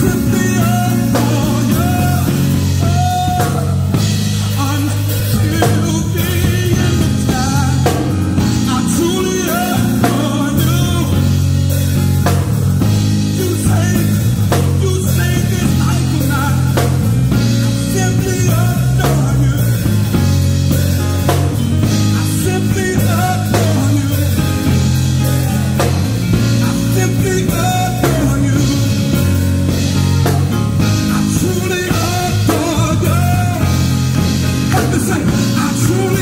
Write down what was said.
Something I truly